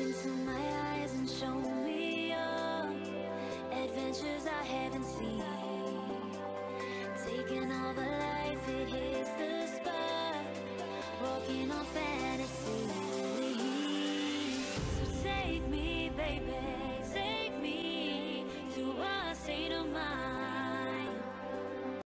into my